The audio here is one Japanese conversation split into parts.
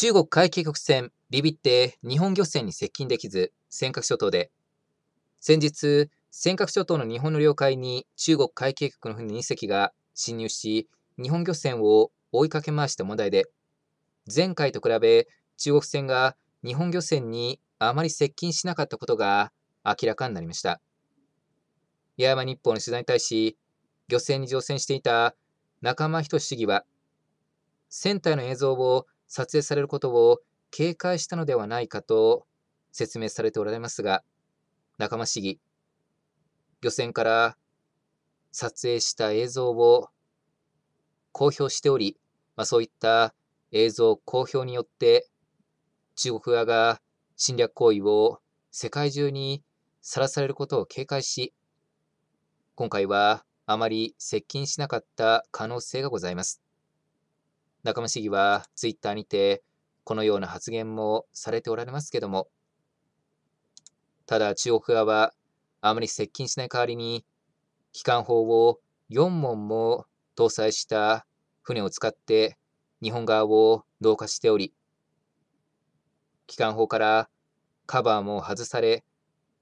中国海警局船ビビって日本漁船に接近できず、尖閣諸島で、先日、尖閣諸島の日本の領海に中国海警局の船2隻が侵入し、日本漁船を追いかけ回した問題で、前回と比べ中国船が日本漁船にあまり接近しなかったことが明らかになりました。八山日報の取材に対し、漁船に乗船していた仲間仁市議は、船体の映像を撮影されることを警戒したのではないかと説明されておられますが、仲間市議、漁船から撮影した映像を公表しており、まあ、そういった映像公表によって、中国側が侵略行為を世界中にさらされることを警戒し、今回はあまり接近しなかった可能性がございます。仲間市議はツイッターにて、このような発言もされておられますけども、ただ中国側はあまり接近しない代わりに、機関砲を4門も搭載した船を使って日本側を同化しており、機関砲からカバーも外され、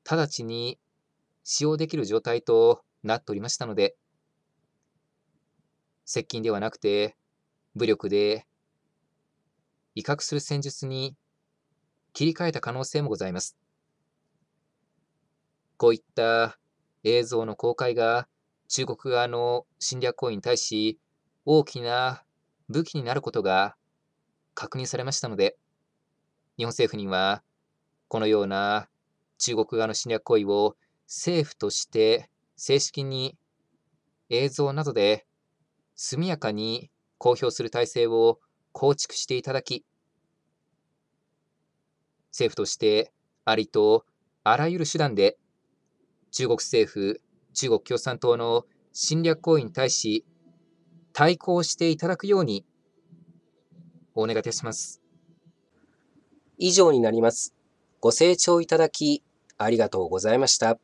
直ちに使用できる状態となっておりましたので、接近ではなくて、武力で威嚇する戦術に切り替えた可能性もございます。こういった映像の公開が中国側の侵略行為に対し大きな武器になることが確認されましたので、日本政府にはこのような中国側の侵略行為を政府として正式に映像などで速やかに公表する体制を構築していただき、政府としてありとあらゆる手段で中国政府、中国共産党の侵略行為に対し対抗していただくようにお願いいたします。以上になります。ご清聴いただきありがとうございました。